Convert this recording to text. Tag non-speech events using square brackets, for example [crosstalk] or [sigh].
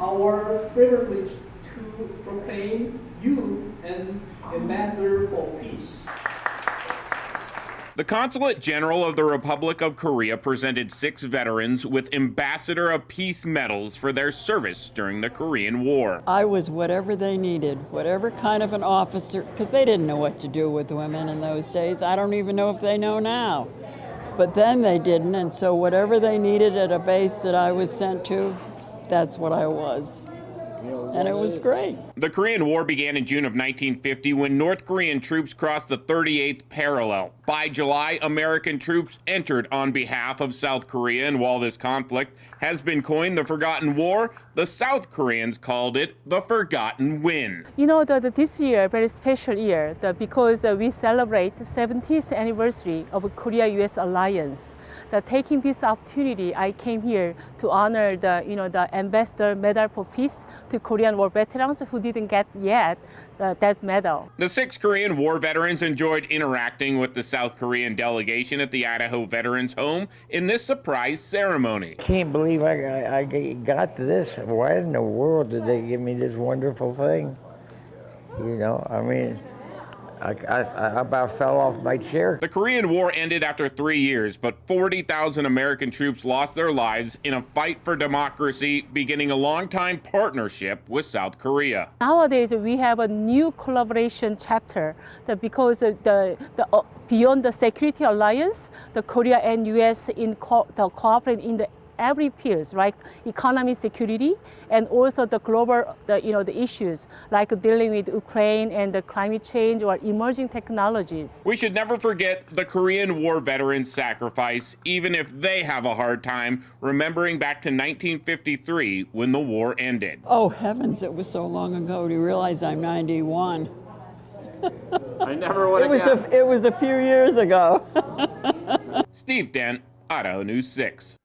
our privilege to proclaim you an ambassador for peace. The Consulate General of the Republic of Korea presented six veterans with Ambassador of Peace medals for their service during the Korean War. I was whatever they needed, whatever kind of an officer, because they didn't know what to do with women in those days. I don't even know if they know now. But then they didn't, and so whatever they needed at a base that I was sent to, that's what I was. And it was great. The Korean War began in June of 1950 when North Korean troops crossed the 38th parallel. By July, American troops entered on behalf of South Korea, and while this conflict has been coined the Forgotten War, the South Koreans called it the Forgotten Win. You know, the, the, this year, very special year, the, because uh, we celebrate 70th anniversary of Korea-U.S. alliance. The, taking this opportunity, I came here to honor the, you know, the Ambassador Medal for Peace to Korean War veterans who didn't get yet the, that medal. The six Korean War veterans enjoyed interacting with the South Korean delegation at the Idaho Veterans Home in this surprise ceremony. Can't believe I, I, I got this. Why in the world did they give me this wonderful thing? You know, I mean, I, I, I, about fell off my chair. The Korean War ended after three years, but 40,000 American troops lost their lives in a fight for democracy, beginning a long-time partnership with South Korea. Nowadays, we have a new collaboration chapter that because the, the uh, beyond the security alliance, the Korea and U.S. in co the cooperate in the every fields, right? Economy security and also the global, the, you know, the issues like dealing with Ukraine and the climate change or emerging technologies. We should never forget the Korean War veterans' sacrifice, even if they have a hard time remembering back to 1953 when the war ended. Oh heavens, it was so long ago. Do you realize I'm 91? [laughs] I never would have it was a, It was a few years ago. [laughs] Steve Dent, Idaho News 6.